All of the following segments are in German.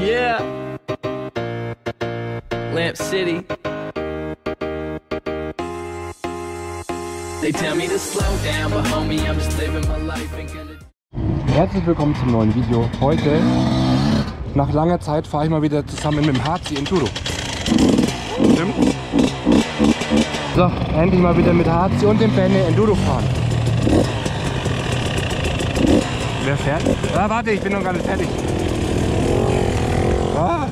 Yeah. Lamp City. They tell me to slow down, but homie, I'm just living my life and gonna. Herzlich willkommen zum neuen Video. Heute, nach langer Zeit, fahre ich mal wieder zusammen mit dem HC Enduro. Stimmt? So, endlich mal wieder mit HC und dem Benne Enduro fahren. Wer fährt? Ah, warte, ich bin noch gar nicht fertig. Ah.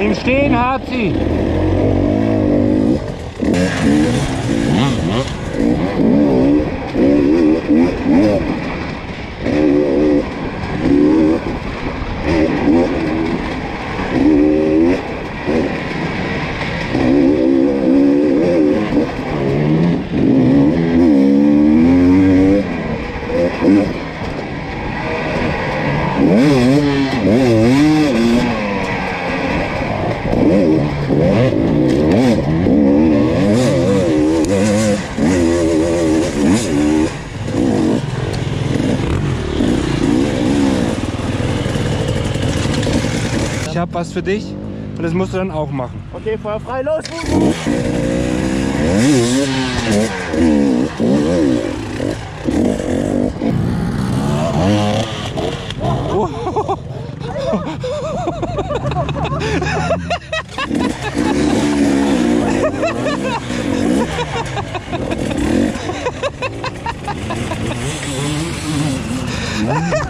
Im Stehen hat sie. Habe was für dich und das musst du dann auch machen. Okay, Feuer frei, los!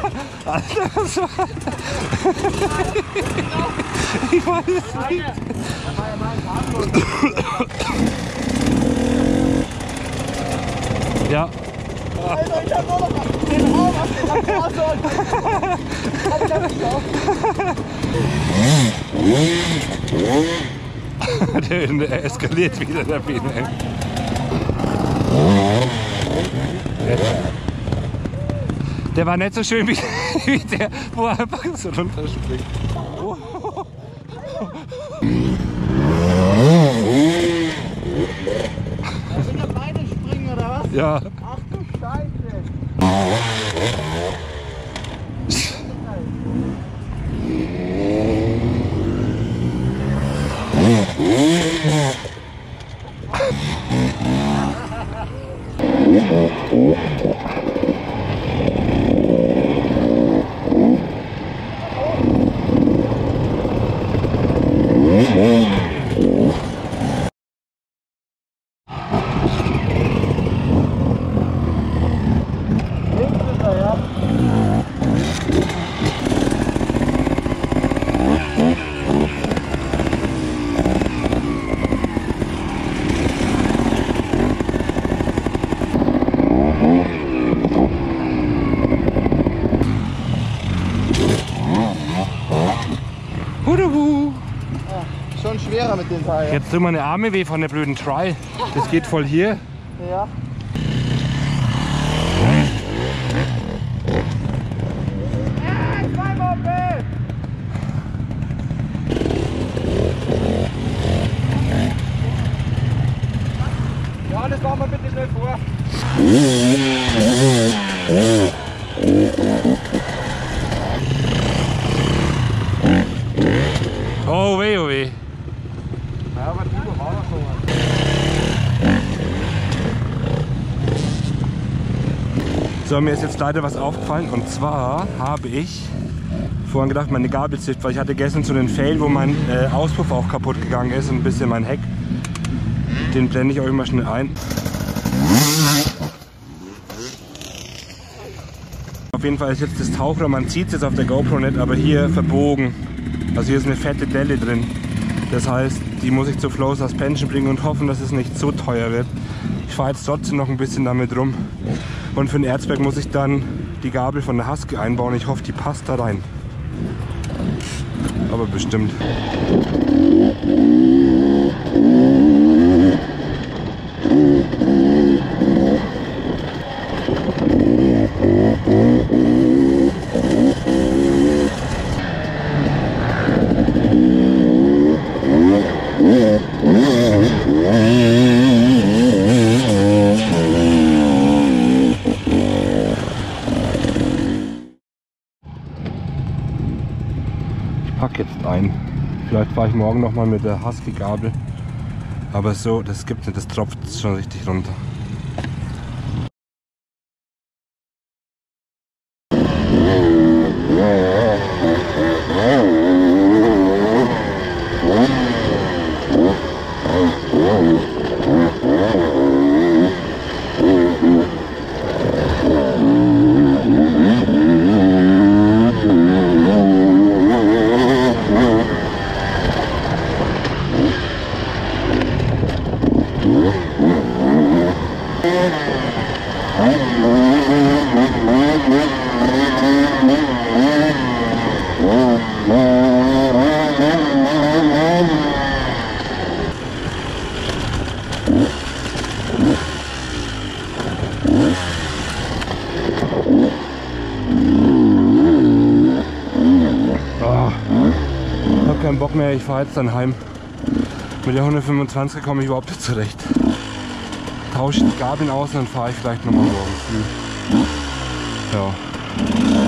Ich weiß es nicht. Ja, Alter, ich hab nur noch den Raum den Traktor und ich hab der, eskaliert wieder der Biene. Der war nicht so schön wie, wie der, wo er einfach so runterspringt. Sind da beide springen oder was? Ja, Ach du Scheiße! Links ist er, ja. Hudabu. Schon schwerer mit dem Teil. Jetzt tun meine Arme weh von der blöden Try. Das geht voll hier. Ja. Ja, das machen wir bitte schnell vor. Oh weh, oh weh. Ja, aber drüber war er schon. So, mir ist jetzt leider was aufgefallen und zwar habe ich vorhin gedacht, meine Gabel zischt, weil ich hatte gestern so einen Fail, wo mein äh, Auspuff auch kaputt gegangen ist und ein bisschen mein Heck. Den blende ich euch mal schnell ein. Auf jeden Fall ist jetzt das Tauchrohr, man sieht es jetzt auf der GoPro nicht, aber hier verbogen. Also hier ist eine fette Delle drin. Das heißt, die muss ich zur Flow Suspension bringen und hoffen, dass es nicht so teuer wird. Ich fahre jetzt trotzdem noch ein bisschen damit rum. Und für den Erzberg muss ich dann die Gabel von der Husky einbauen. Ich hoffe, die passt da rein. Aber bestimmt. Ich packe jetzt ein. Vielleicht fahre ich morgen noch mal mit der Husky-Gabel. Aber so, das gibt nicht, das tropft schon richtig runter. Fahre jetzt dann heim. Mit der 125 komme ich überhaupt nicht zurecht. Tausche Gabeln aus und dann fahre ich vielleicht nochmal morgen früh. Ja.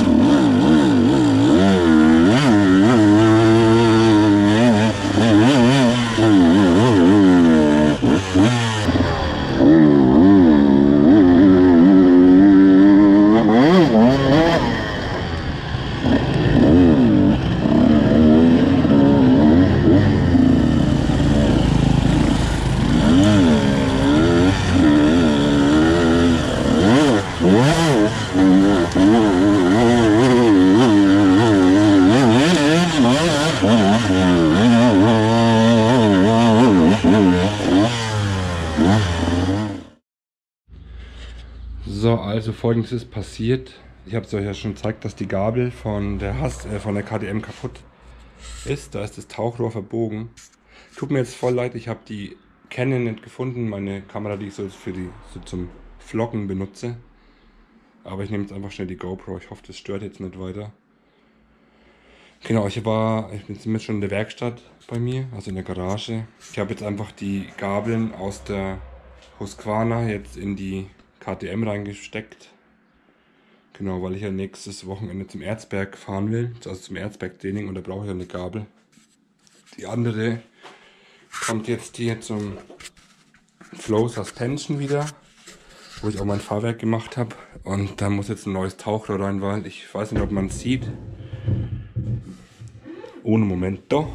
So, also folgendes ist passiert. Ich habe es euch ja schon gezeigt, dass die Gabel von der, Has äh, von der KTM kaputt ist. Da ist das Tauchrohr verbogen. Tut mir jetzt voll leid, ich habe die Canon nicht gefunden, meine Kamera, die ich so für die so zum Vloggen benutze. Aber ich nehme jetzt einfach schnell die GoPro. Ich hoffe, das stört jetzt nicht weiter. Genau, ich war, ich bin jetzt schon in der Werkstatt bei mir, also in der Garage. Ich habe jetzt einfach die Gabeln aus der Husqvarna jetzt in die KTM reingesteckt. Genau, weil ich ja nächstes Wochenende zum Erzberg fahren will, also zum Erzberg-Training und da brauche ich ja eine Gabel. Die andere kommt jetzt hier zum Flow Suspension wieder, wo ich auch mein Fahrwerk gemacht habe. Und da muss jetzt ein neues Tauchrohr rein, weil ich weiß nicht, ob man es sieht. Ohne Momento.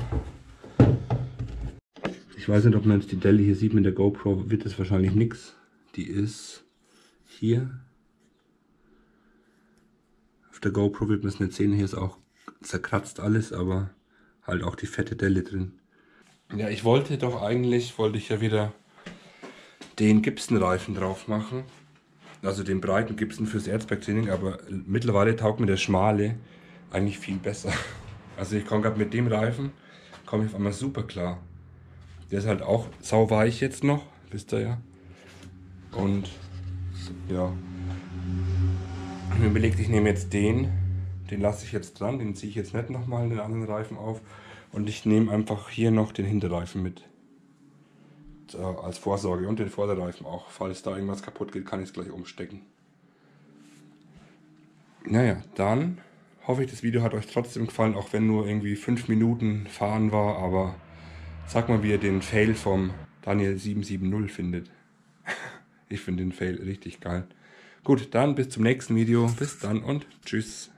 Ich weiß nicht, ob man jetzt die Delle hier sieht mit der GoPro, wird es wahrscheinlich nichts. Die ist hier. Auf der GoPro wird man es nicht sehen, hier ist auch zerkratzt alles, aber halt auch die fette Delle drin. Ja, ich wollte doch eigentlich, wollte ich ja wieder den Gibson-Reifen drauf machen. Also den breiten Gibson fürs Erzberg-Training, aber mittlerweile taugt mir der schmale eigentlich viel besser. Also ich komme gerade mit dem Reifen, komme ich auf einmal super klar. Der ist halt auch sauweich jetzt noch, wisst ihr ja. Und ja, ich mir überlegt, ich nehme jetzt den, den lasse ich jetzt dran, den ziehe ich jetzt nicht nochmal den anderen Reifen auf. Und ich nehme einfach hier noch den Hinterreifen mit. Als Vorsorge und den Vorderreifen auch. Falls da irgendwas kaputt geht, kann ich es gleich umstecken. Naja, dann hoffe ich, das Video hat euch trotzdem gefallen, auch wenn nur irgendwie 5 Minuten fahren war. Aber sag mal, wie ihr den Fail vom Daniel 770 findet. Ich finde den Fail richtig geil. Gut, dann bis zum nächsten Video. Bis dann und tschüss.